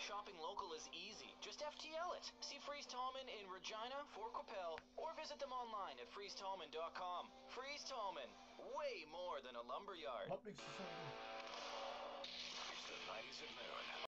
Shopping local is easy. Just FTL it. See Fries Tallman in Regina, Fort Qu'Appelle, or visit them online at friestallman.com. Fries Tallman, way more than a lumberyard.